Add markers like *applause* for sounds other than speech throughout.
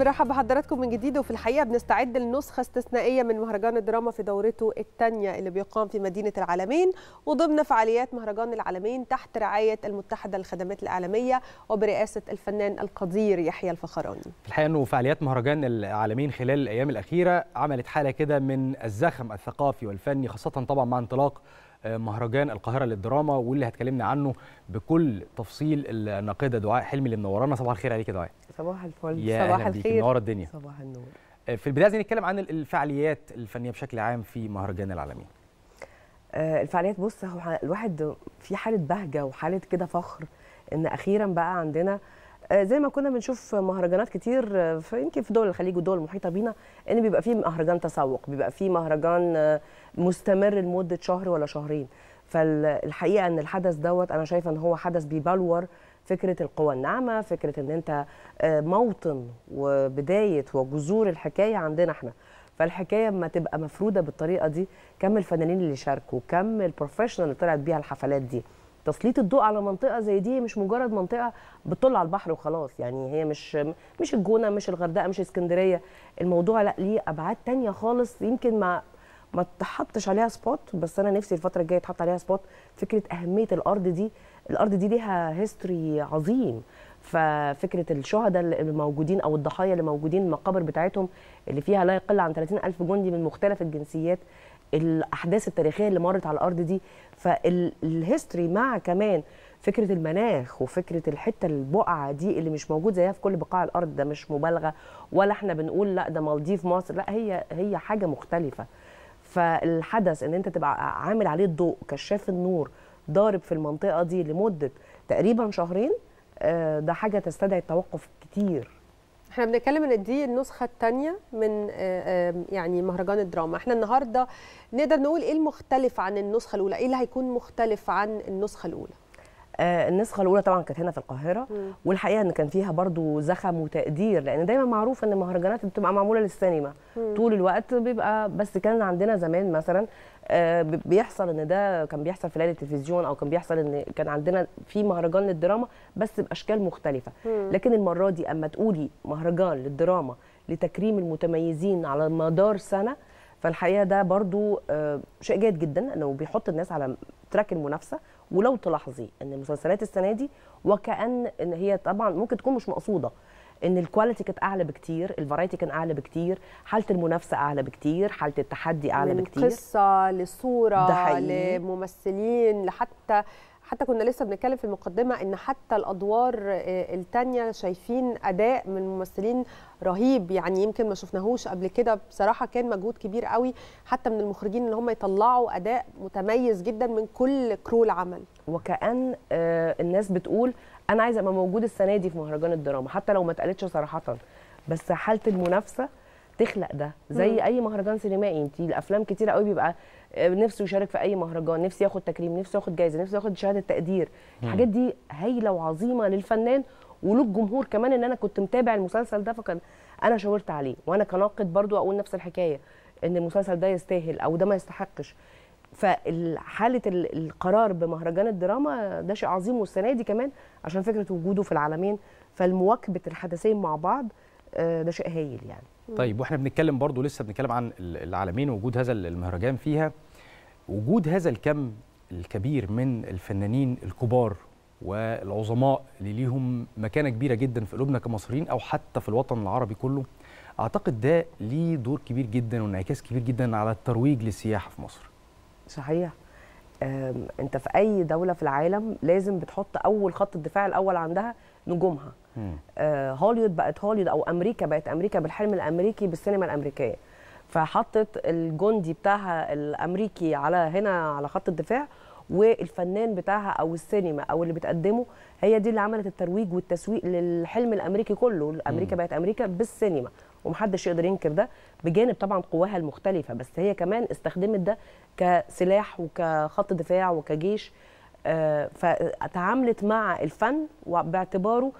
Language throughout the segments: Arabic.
مرحب بحضراتكم من جديد وفي الحقيقة بنستعد لنسخة استثنائية من مهرجان الدراما في دورته الثانية اللي بيقام في مدينة العالمين وضمن فعاليات مهرجان العالمين تحت رعاية المتحدة للخدمات الاعلاميه وبرئاسة الفنان القدير يحيى الفخراني. الحقيقة إنه فعاليات مهرجان العالمين خلال الأيام الأخيرة عملت حالة كده من الزخم الثقافي والفني خاصة طبعا مع انطلاق مهرجان القاهرة للدراما واللي هتكلمنا عنه بكل تفصيل الناقدة دعاء حلمي اللي منورانا صباح الخير عليك يا دعاء. صباح الفل. يا صباح الخير. منوره الدنيا. صباح النور. في البداية عايزين نتكلم عن الفعاليات الفنية بشكل عام في مهرجان العالمين. آه الفعاليات بص هو الواحد في حالة بهجة وحالة كده فخر إن أخيرا بقى عندنا آه زي ما كنا بنشوف مهرجانات كتير يمكن في دول الخليج والدول المحيطة بينا إن بيبقى فيه مهرجان تسوق بيبقى فيه مهرجان آه، مستمر لمدة شهر ولا شهرين. فالحقيقة إن الحدث دوت أنا شايفة إن هو حدث بيبلور فكرة القوى الناعمة فكرة إن أنت آه، موطن وبداية وجذور الحكاية عندنا إحنا. فالحكاية اما تبقى مفرودة بالطريقة دي كم الفنانين اللي شاركوا كم ال professional اللي طلعت بيها الحفلات دي. تسليط الضوء على منطقة زي دي مش مجرد منطقة بتطل على البحر وخلاص. يعني هي مش مش الجونة مش الغردقة مش اسكندرية. الموضوع لأ ليه أبعاد تانية خالص يمكن ما ما تحطش عليها spot بس أنا نفسي الفترة الجاية يتحط عليها spot فكرة أهمية الأرض دي الأرض دي ليها history عظيم. ففكرة الشهداء اللي موجودين أو الضحايا اللي موجودين المقابر بتاعتهم اللي فيها لا يقل عن 30 ألف جندي من مختلف الجنسيات الأحداث التاريخية اللي مرت على الأرض دي فال history مع كمان فكرة المناخ وفكرة الحتة البقعه دي اللي مش موجود زيها في كل بقاع الأرض ده مش مبالغة ولا إحنا بنقول لأ ده مالديف مصر لأ هي هي حاجة مختلفة. فالحدث إن أنت تبقى عامل عليه الضوء كشاف النور ضارب في المنطقة دي لمدة تقريبا شهرين آه، ده حاجة تستدعي التوقف كتير. إحنا بنتكلم ان دي النسخة الثانية من آه، آه، يعني مهرجان الدراما. إحنا النهارده نقدر نقول إيه المختلف عن النسخة الأولى؟ إيه اللي هيكون مختلف عن النسخة الأولى؟ آه، النسخة الأولى طبعا كانت هنا في القاهرة. مم. والحقيقة إن كان فيها برضو زخم وتقدير لأن دايما معروف إن المهرجانات بتبقى معمولة للسينما. مم. طول الوقت بيبقى بس كان عندنا زمان مثلا بيحصل إن ده كان بيحصل في ليله التلفزيون أو كان بيحصل إن كان عندنا في مهرجان للدراما بس بأشكال مختلفة. لكن المرة دي أما تقولي مهرجان للدراما لتكريم المتميزين على مدار سنة فالحقيقة ده برضو آه، شيء جيد جدا إنه بيحط الناس على track المنافسة ولو تلاحظي إن المسلسلات السنة دي وكأن إن هي طبعا ممكن تكون مش مقصودة إن ال quality كانت أعلى بكتير ال variety كان أعلى بكتير حالة المنافسة أعلى بكتير حالة التحدي أعلى من بكتير. قصة لصورة ده حقيقي. لممثلين لحتى حتى كنا لسه بنتكلم في المقدمة إن حتى الأدوار آه، التانية شايفين أداء من ممثلين رهيب. يعني يمكن ما شفناهوش قبل كده بصراحة كان مجهود كبير قوي حتى من المخرجين إن هم يطلعوا أداء متميز جدا من كل كرو العمل. وكأن آه، الناس بتقول أنا عايزه ابقى موجود السنة دي في مهرجان الدراما حتى لو ما اتقالتش صراحة. بس حالة المنافسة تخلق ده. زي مم. أي مهرجان سينمائي انت الأفلام كتير قوي بيبقى آه، نفسه يشارك في أي مهرجان نفسي ياخد تكريم نفسي ياخد جايزة نفسي ياخد شهادة تقدير. الحاجات دي هايلة وعظيمة للفنان وله الجمهور كمان إن أنا كنت متابع المسلسل ده فكان أنا شاورت عليه. وأنا كناقد برضو أقول نفس الحكاية إن المسلسل ده يستاهل أو ده ما يستحقش. فحاله القرار بمهرجان الدراما ده شيء عظيم والسنة دي كمان عشان فكرة وجوده في العالمين فالمواكبة الحدثين مع بعض آه، ده شيء هايل يعني. طيب وإحنا بنتكلم برضو لسه بنتكلم عن ال- العالمين ووجود هذا المهرجان فيها. وجود هذا الكم الكبير من الفنانين الكبار والعظماء اللي ليهم مكانة كبيرة جدا في قلوبنا كمصريين أو حتى في الوطن العربي كله أعتقد ده ليه دور كبير جدا وانعكاس كبير جدا على الترويج للسياحة في مصر. صحيح. انت في اي دولة في العالم لازم بتحط اول خط الدفاع الأول عندها نجومها. آه، هوليوود بقت هوليوود أو أمريكا بقت أمريكا بالحلم الامريكي بالسينما الامريكية. فحطت الجندي بتاعها الامريكي على هنا على خط الدفاع والفنان بتاعها أو السينما أو اللي بتقدمه هي دي اللي عملت الترويج والتسويق للحلم الامريكي كله. أمريكا بقت أمريكا بالسينما. ومحدش يقدر ينكر ده بجانب طبعا قواها المختلفة بس هي كمان استخدمت ده كسلاح وكخط دفاع وكجيش آه، فتعاملت مع الفن باعتباره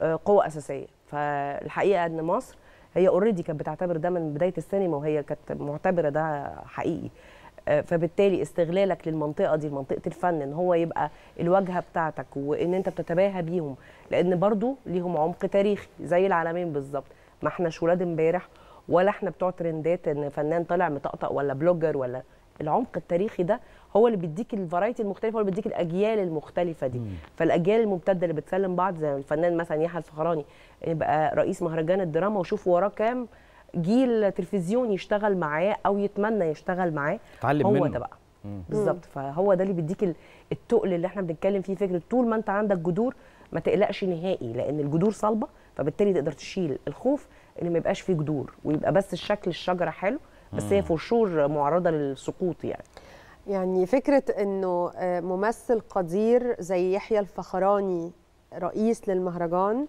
آه، قوة أساسية. فالحقيقة إن مصر هي اوريدي كانت بتعتبر ده من بداية السينما وهي كانت معتبرة ده حقيقي. آه، فبالتالي استغلالك للمنطقة دي منطقه الفن إن هو يبقى الواجهة بتاعتك وإن أنت بتتباهى بيهم لأن برضو ليهم عمق تاريخي زي العالمين بالظبط. ما احناش ولاد امبارح ولا إحنا بتوع ترندات ان فنان طالع مطقطق ولا blogger ولا العمق التاريخي ده هو اللي بيديك ال variety المختلفة هو اللي بيديك الأجيال المختلفة دي. مم. فالأجيال الممتده اللي بتسلم بعض زي الفنان مثلا يحيى الفخراني يبقى رئيس مهرجان الدراما وشوف وراه كام جيل تلفزيوني يشتغل معاه أو يتمنى يشتغل معاه اتعلم هو منه. ده بقى. بالظبط. فهو ده اللي بيديك ال- التقل اللي إحنا بنتكلم فيه فكرة طول ما انت عندك جذور ما تقلقش نهائي لأن الجذور صلبة فبالتالي تقدر تشيل الخوف ان ما يبقاش فيه جذور ويبقى بس الشكل الشجرة حلو بس هي فور معرضة للسقوط يعني. يعني فكرة إنه آه، ممثل قدير زي يحيى الفخراني رئيس للمهرجان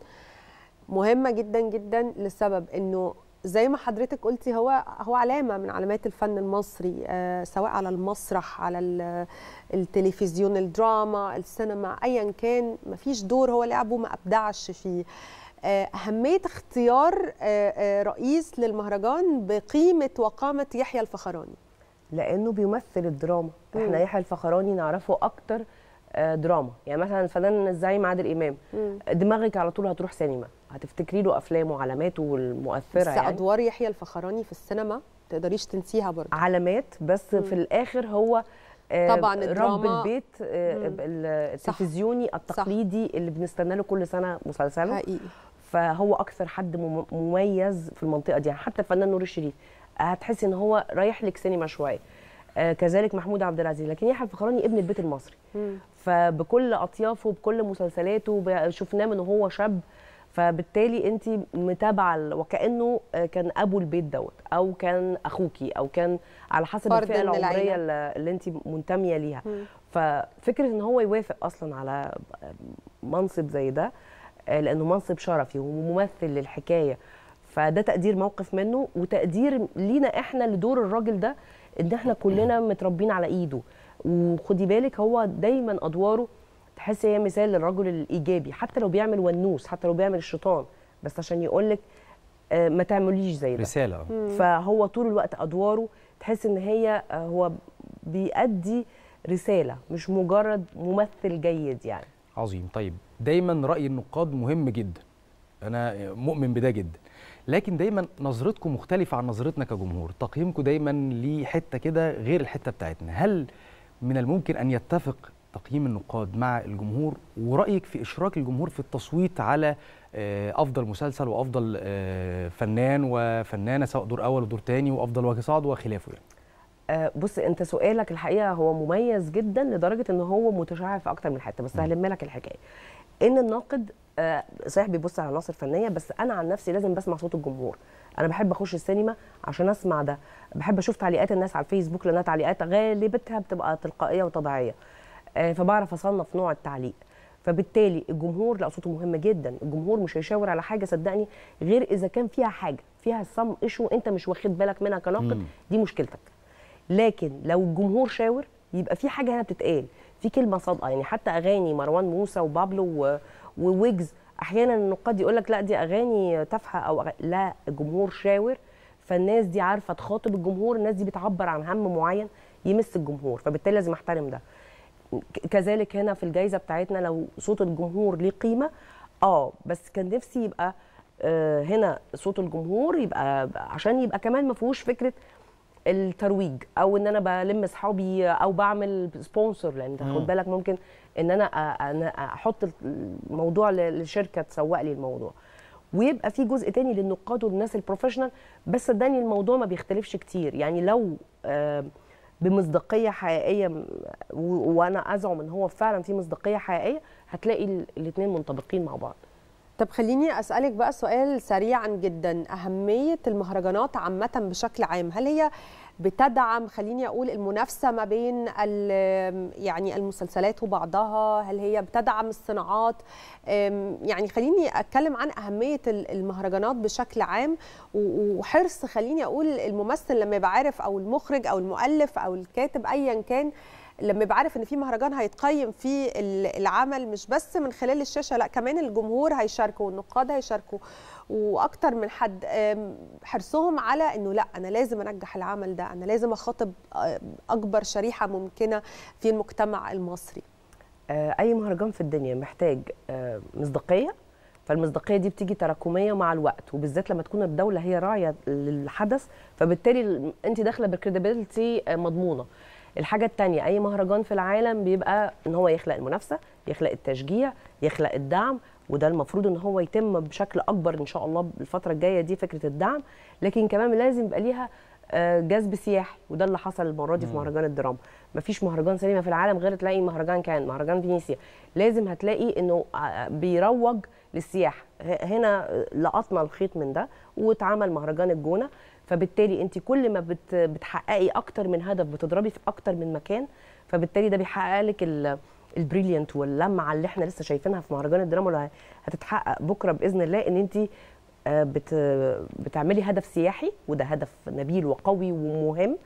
مهمة جدا جدا لسبب إنه زي ما حضرتك قلتي هو هو علامة من علامات الفن المصري آه، سواء على المسرح على ال- التلفزيون الدراما السينما ايا كان مفيش دور هو لعبه ما أبدعش فيه. آه، أهمية اختيار آه، آه، رئيس للمهرجان بقيمة وقامة يحيى الفخراني. لأنه بيمثل الدراما. مم. إحنا يحيى الفخراني نعرفه أكتر دراما. يعني مثلا الفنان الزعيم عادل إمام دماغك على طول هتروح سينما. هتفتكري له أفلامه وعلاماته المؤثره بس يعني؟ أدوار يحيى الفخراني في السينما تقدريش تنسيها برضه. علامات بس مم. في الآخر هو طبعاً رب. البيت آه، مم. ال- التلفزيوني التقليدي اللي بنستنى له كل سنة مسلسله حقيقي. فهو أكثر حد مم- مميز في المنطقة دي. حتى الفنان نور الشريف هتحسي إن هو رايح لك سينما شوية. آه، كذلك محمود عبد العزيز. لكن يحيى الفخراني ابن البيت المصري. فبكل أطيافه بكل مسلسلاته شفناه من وهو شاب. فبالتالي انت متابعة وكأنه آه، كان أبو البيت دوت أو كان أخوكي أو كان على حسب الفئة العمرية. اللي انت منتمية ليها مم. ففكرة إن هو يوافق أصلا على منصب زي ده آه، لأنه منصب شرفي وممثل للحكاية فده تقدير موقف منه وتقدير لينا إحنا لدور الراجل ده إن إحنا كلنا متربيين على إيده وخدي بالك هو دايما أدواره تحسي هي مثال للرجل الإيجابي حتى لو بيعمل ونوس حتى لو بيعمل الشيطان بس عشان يقول لك ما تعمليش زي ده. رسالة فهو طول الوقت أدواره تحس إن هي آه، هو بيأدي رسالة مش مجرد ممثل جيد يعني. عظيم. طيب دايما رأي النقاد مهم جدا. أنا مؤمن بده جدا. لكن دايما نظرتكم مختلفة عن نظرتنا كجمهور. تقييمكم دايما ليه حتة كده غير الحتة بتاعتنا. هل من الممكن أن يتفق تقييم النقاد مع الجمهور ورأيك في إشراك الجمهور في التصويت على آه، أفضل مسلسل وأفضل آه، فنان وفنانة سواء دور أول ودور تاني وأفضل وجه صعد وخلافه يعني؟ آه، بص أنت سؤالك الحقيقة هو مميز جدا لدرجة إن هو متشعب في أكتر من حتة بس هلم لك الحكاية. إن الناقد صحيح بيبص على عناصر فنية بس أنا عن نفسي لازم بسمع صوت الجمهور. أنا بحب أخش السينما عشان أسمع ده. بحب أشوف تعليقات الناس على الفيسبوك لأنها تعليقات غالبتها بتبقى تلقائية وطبيعية. فبعرف أصنف نوع التعليق. فبالتالي الجمهور لا صوته مهم جدا. الجمهور مش هيشاور على حاجة صدقني غير إذا كان فيها حاجة فيها سم ايشو أنت مش واخد بالك منها كناقد. دي مشكلتك. لكن لو الجمهور شاور يبقى في حاجة هنا بتتقال في كلمة صادقة. يعني حتى أغاني مروان موسى وبابلو وويجز أحيانا النقاد يقول لك لا دي أغاني تافهة أو أغاني. لا الجمهور شاور فالناس دي عارفة تخاطب الجمهور الناس دي بتعبر عن هم معين يمس الجمهور. فبالتالي لازم أحترم ده. كذلك هنا في الجائزه بتاعتنا لو صوت الجمهور ليه قيمة. آه بس كان نفسي يبقى آه هنا صوت الجمهور يبقى عشان يبقى كمان ما فيهوش فكرة الترويج أو إن أنا بلم أصحابي أو بعمل sponsor لأن أنت. خد بالك ممكن إن أنا أحط الموضوع لشركة تسوق لي الموضوع. ويبقى في جزء تاني للنقاد والناس البروفيشنال بس صدقني الموضوع ما بيختلفش كتير. يعني لو آه، بمصداقية حقيقية وأنا أزعم إن هو فعلا في مصداقية حقيقية هتلاقي الاثنين منطبقين مع بعض. طب خليني أسألك بقى سؤال سريعا جدا أهمية المهرجانات عامة بشكل عام هل هي بتدعم خليني أقول المنافسة ما بين يعني المسلسلات وبعضها. هل هي بتدعم الصناعات؟ يعني خليني أتكلم عن أهمية ال- المهرجانات بشكل عام. وحرص خليني أقول الممثل لما يبقى عارف أو المخرج أو المؤلف أو الكاتب ايا كان لما يبقى عارف إن في مهرجان هيتقيم فيه ال- العمل مش بس من خلال الشاشة لا كمان الجمهور هيشاركوا والنقاد هيشاركوا وأكتر من حد حرصهم على إنه لا أنا لازم أنجح العمل ده أنا لازم أخاطب أم، أكبر شريحة ممكنة في المجتمع المصري. آه، أي مهرجان في الدنيا محتاج آه، مصداقية. فالمصداقية دي بتيجي تراكمية مع الوقت وبالذات لما تكون الدولة هي راعية للحدث فبالتالي ال- انت داخلة بكريديبيلتي مضمونة. الحاجة الثانية أي مهرجان في العالم بيبقى إن هو يخلق المنافسة يخلق التشجيع يخلق الدعم وده المفروض إن هو يتم بشكل أكبر إن شاء الله الفترة الجاية دي فكرة الدعم. لكن كمان لازم يبقى ليها آه، جذب سياحي وده اللي حصل المرة دي في مهرجان الدراما مفيش مهرجان سينما في العالم غير تلاقي مهرجان كان مهرجان فينيسيا. لازم هتلاقي إنه آه، بيروج للسياحه هنا لقطنا الخيط من ده واتعمل مهرجان الجونة. فبالتالي انت كل ما بت بتحققي أكتر من هدف بتضربي في أكتر من مكان فبالتالي ده بيحقق لك ال- البريليانت واللمعة اللي إحنا لسه شايفينها في مهرجان الدراما اللي هتتحقق بكرة بإذن الله ان انت آه، بت بتعملي هدف سياحي وده هدف نبيل وقوي ومهم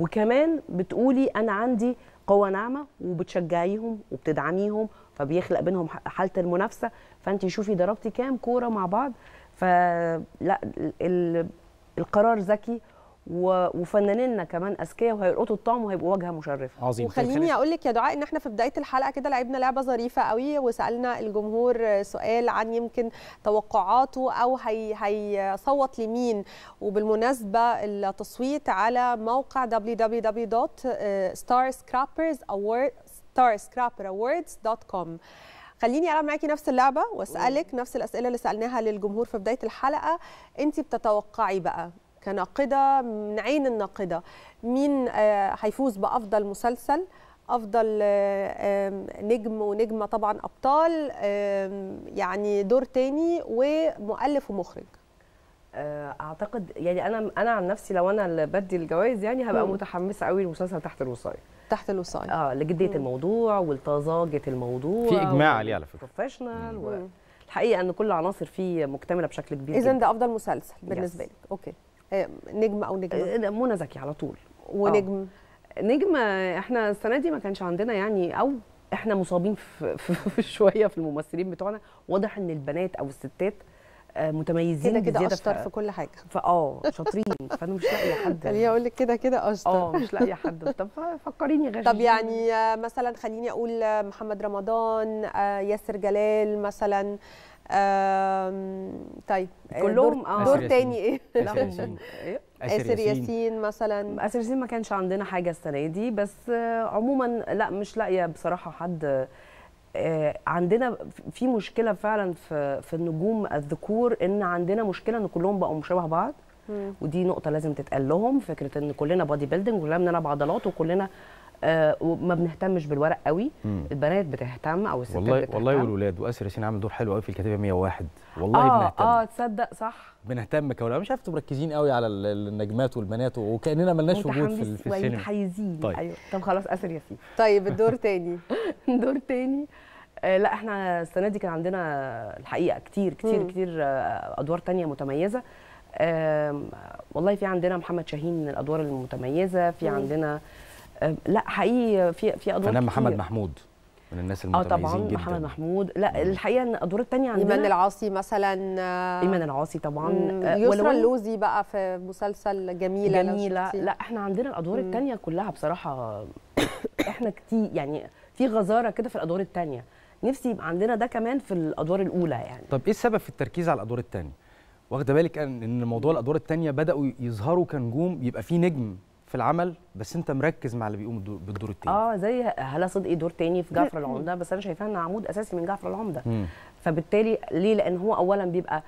وكمان بتقولي أنا عندي قوة ناعمة وبتشجعيهم وبتدعميهم فبيخلق بينهم حالة المنافسة فانت شوفي ضربتي كام كورة مع بعض فلا القرار ذكي وفنانيننا كمان أذكياء وهيلقطوا الطعم وهيبقوا واجهه مشرفة. عظيم. طيب وخليني أقول لك يا دعاء إن إحنا في بداية الحلقة كده لعبنا لعبة ظريفة قوي وسألنا الجمهور سؤال عن يمكن توقعاته أو هي هيصوت لمين. وبالمناسبة التصويت على موقع www.starscrappers.com خليني ألعب معاكي نفس اللعبة وأسألك نفس الأسئلة اللي سألناها للجمهور في بداية الحلقة. انت بتتوقعي بقى كناقدة من عين الناقدة مين آه، هيفوز بأفضل مسلسل أفضل آه، نجم ونجمة طبعا أبطال يعني دور تاني ومؤلف ومخرج؟ أعتقد يعني أنا أنا عن نفسي لو أنا اللي بدي الجوائز يعني هبقى مم. متحمسة قوي لمسلسل تحت الوصاية. تحت الوصاية. آه لجدية مم. الموضوع ولطازجه الموضوع في إجماع عليه على فكرة. professional. والحقيقة إن كل العناصر فيه مكتملة بشكل كبير اذا ده أفضل مسلسل بالنسبة لك. okay. آه، نجم أو نجمة؟ آه، منى زكي على طول. ونجم؟ نجم آه، إحنا السنة دي ما كانش عندنا يعني أو إحنا مصابين في, في, *laughs* في شوية في الممثلين بتوعنا. واضح إن البنات أو الستات آه، متميزين كده كده أشطر في- في كل حاجة. فاه شاطرين. *laughs* فأنا مش لاقية حد. خليني أقول لك كده كده أشطر. آه مش لاقية *laughs* حد. طب فكريني غير طب يعني آه، مثلا خليني أقول آه، محمد رمضان آه، ياسر جلال مثلا طيب كلهم، دور, آه. دور آسر تاني إيه؟ آسر ياسين. إيه؟ آسر ياسين. مثلا. آسر ياسين ما كانش عندنا حاجة السنة دي بس عموما لا مش لاقية بصراحة حد عندنا في مشكلة فعلا في في النجوم الذكور إن عندنا مشكلة إن كلهم بقوا شبه بعض. مم. ودي نقطة لازم تتقال لهم فكرة إن كلنا body building وكلنا بنلعب عضلات وكلنا آه، وما بنهتمش بالورق قوي. مم. البنات بتهتم أو الستات والله بتهتم. والله والولاد وآسر ياسين عامل دور حلو قوي في الكتيبه 101 والله آه بنهتم. آه تصدق صح. بنهتم كلا مش عارف أنتوا مركزين قوي على ال- النجمات والبنات وكأننا ملناش وجود في, السينما. متحيزين طيب. أيوه. طب خلاص آسر ياسين. طيب الدور تاني. *laughs* دور تاني. آه لا إحنا السنة دي كان عندنا الحقيقة كتير كتير مم. كتير آه أدوار تانية متميزة والله في عندنا محمد شاهين من الأدوار المتميزة في مم. عندنا لا حقيقي في في أدوار فنان محمد كتير. محمود من الناس آه المتميزين طبعا جدا محمد محمود لا الحقيقة إن الادوار التانية إيمان عندنا العاصي مثلا آه، ايمن العاصي طبعا مم، آه، يسرا اللوزي بقى في مسلسل جميلة جميله. لا إحنا عندنا الأدوار مم. التانية كلها بصراحة *coughs* إحنا كتير يعني في غزارة كده في الأدوار التانية نفسي يبقى عندنا ده كمان في الأدوار الأولى يعني. طب إيه السبب في التركيز على الأدوار الثانية واخدة بالك ان موضوع الأدوار الثانية بدأوا يظهروا كنجوم يبقى في نجم في العمل بس أنت مركز مع اللي بيقوم بالدور- الثاني آه زي هلا صدقي دور تاني في جعفر العمدة؟ بس أنا شايفاها انها عمود أساسي من جعفر العمدة. مم. فبالتالي ليه؟ لأن هو اولا بيبقى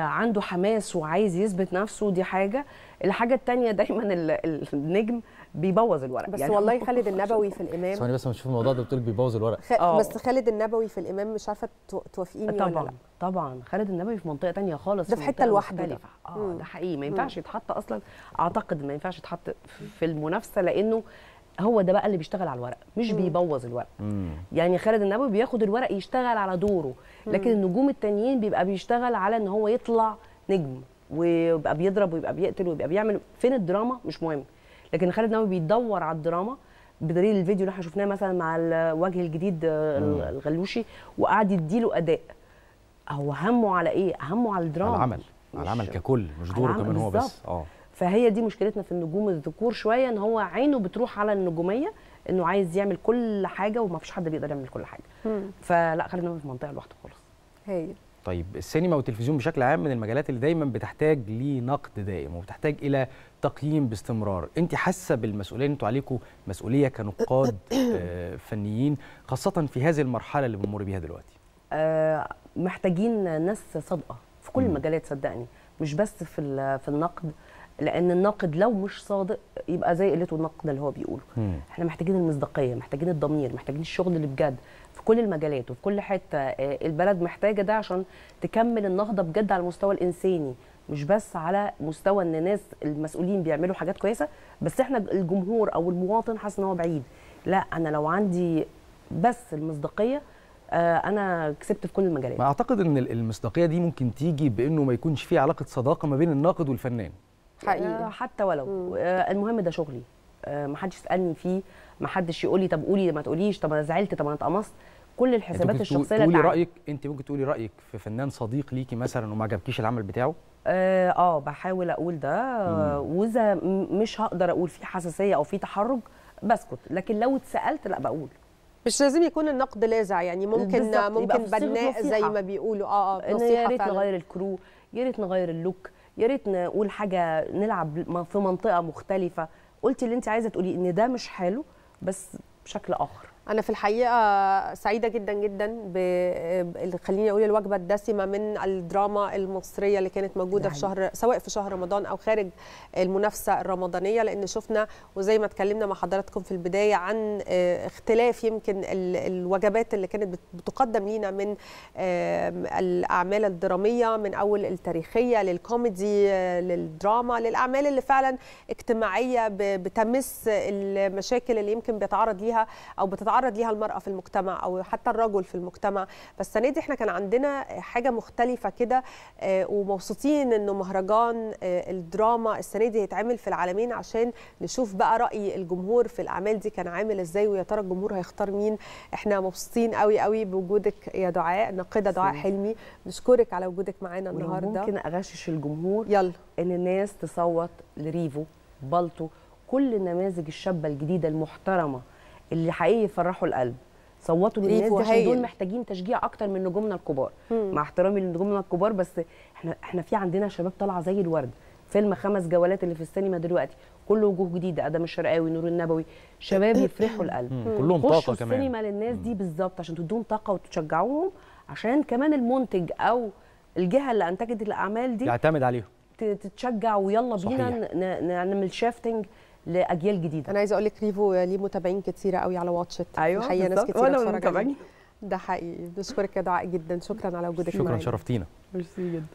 عنده حماس وعايز يثبت نفسه دي حاجة. الحاجة التانية دايما ال- ال- النجم بيبوظ الورق. بس يعني والله *laughs* خالد النبوي في الإمام ثواني بس ما تشوف الموضوع ده بتقول بيبوظ الورق. خ... آه. بس خالد النبوي في الإمام مش عارفة تو- توافقيني ولا طبعا لأ. طبعا. خالد النبوي في منطقة تانية خالص ده في منطقة لوحده. آه. ده حقيقي. ما ينفعش يتحط أصلا أعتقد ما ينفعش يتحط في المنافسة لأنه هو ده بقى اللي بيشتغل على الورق مش بيبوظ الورق. مم. يعني خالد النبوي بياخد الورق يشتغل على دوره لكن النجوم التانيين بيبقى بيشتغل على إن هو يطلع نجم ويبقى بيضرب ويبقى بيقتل ويبقى بيعمل. فين الدراما؟ مش مهم. لكن خالد النبوي بيدور على الدراما بدليل الفيديو اللي إحنا شفناه مثلا مع الوجه الجديد آه، مم. الغلوشي وقعد يديله أداء. هو همه على إيه؟ همه على الدراما. على العمل على العمل ككل مش دوره كمان هو بس. آه. فهي دي مشكلتنا في النجوم الذكور شوية إن هو عينه بتروح على النجومية إنه عايز يعمل كل حاجة وما فيش حد بيقدر يعمل كل حاجة. مم. فلا خالد النبوي في منطقة لوحده خالص. هايل. طيب السينما والتلفزيون بشكل عام من المجالات اللي دايما بتحتاج لنقد دائم وبتحتاج إلى تقييم باستمرار. أنت حاسة بالمسؤولية أنتوا عليكم مسؤولية كنقاد *coughs* آه، فنيين خاصة في هذه المرحلة اللي بنمر بيها دلوقتي؟ آه، محتاجين ناس صادقة في كل. المجالات صدقني. مش بس في ال- في النقد. لأن الناقد لو مش صادق يبقى زي قلته النقد اللي هو بيقوله. إحنا محتاجين المصداقية محتاجين الضمير محتاجين الشغل اللي بجد في كل المجالات وفي كل حتة. آه، البلد محتاجة ده عشان تكمل النهضة بجد على المستوى الإنساني مش بس على مستوى إن الناس المسؤولين بيعملوا حاجات كويسة بس إحنا الجمهور أو المواطن حاسس إن هو بعيد. لا أنا لو عندي بس المصداقية آه، أنا كسبت في كل المجالات. ما أعتقد إن ال- المصداقية دي ممكن تيجي بإنه ما يكونش في علاقة صداقة ما بين الناقد والفنان. حقيقي. حتى ولو. آه، المهم ده شغلي. آه، ما حدش يسألني فيه ما حدش يقول لي طب قولي ما تقوليش طب أنا زعلت طب أنا اتقمصت. كل الحسابات الشخصية اللي تقولي. رايك أنت ممكن تقولي رأيك في فنان صديق ليكي مثلا وما عجبكيش العمل بتاعه؟ آه آه، بحاول أقول ده. آه، وإذا مش هقدر أقول في حساسية أو في تحرج بسكت. لكن لو اتسألت لا بقول. مش لازم يكون النقد لاذع يعني ممكن ممكن بناء زي. ما بيقولوا. آه آه إن يا نصيحة ريت نغير الكرو يا ريت نغير ال look. يا ريت نقول حاجة نلعب في منطقة مختلفة. قلتي اللي انت عايزة تقولي إن ده مش حلو بس بشكل آخر. أنا في الحقيقة سعيدة جدا جدا ب خليني أقول الوجبة الدسمة من الدراما المصرية اللي كانت موجودة ده في شهر سواء في شهر رمضان أو خارج المنافسة الرمضانية لأن شفنا وزي ما اتكلمنا مع حضراتكم في البداية عن آه، اختلاف يمكن ال- الوجبات اللي كانت بت- بتقدم لينا من الأعمال الدرامية من أول التاريخية للكوميدي آه، للدراما للأعمال اللي فعلا اجتماعية بتمس المشاكل اللي يمكن بيتعرض ليها أو بتتعرض ليها المرأة في المجتمع أو حتى الرجل في المجتمع. فالسنه دي إحنا كان عندنا حاجة مختلفة كده آه، ومبسوطين إنه مهرجان آه، الدراما السنة دي هيتعمل في العالمين عشان نشوف بقى رأي الجمهور في الأعمال دي كان عامل إزاي ويا ترى الجمهور هيختار مين. إحنا مبسوطين قوي قوي بوجودك يا دعاء ناقده دعاء. حلمي. نشكرك على وجودك معانا النهارده. ممكن أغشش الجمهور يلا. إن الناس تصوت لريفو بالطو كل النماذج الشابة الجديدة المحترمة اللي حقيقي يفرحوا القلب. صوتوا للناس دي عشان. دول محتاجين تشجيع أكتر من نجومنا الكبار. مم. مع احترامي لنجومنا الكبار بس إحنا إحنا في عندنا شباب طالعة زي الورد. فيلم خمس جولات اللي في السينما دلوقتي. كله وجوه جديدة. آدم الشرقاوي نور النبوي. شباب يفرحوا القلب. مم. كلهم طاقة كمان. السينما للناس دي بالظبط عشان تدوهم طاقة وتشجعوهم عشان كمان المنتج أو الجهة اللي أنتجت الأعمال دي يعتمد عليهم. تتشجع ويلا بينا نعمل شافتنج لأجيال جديدة. أنا عايزة أقول لك ريفو ليه متابعين كتيرة قوي على واتشت الحقيقة ناس بالظبط. كتير وأنا اتفرج متابعين. عليه ده حقيقي. بشكرك يا دعاء جدا. شكرا على وجودك شكرا معانا. شرفتينا. ميرسي جدا.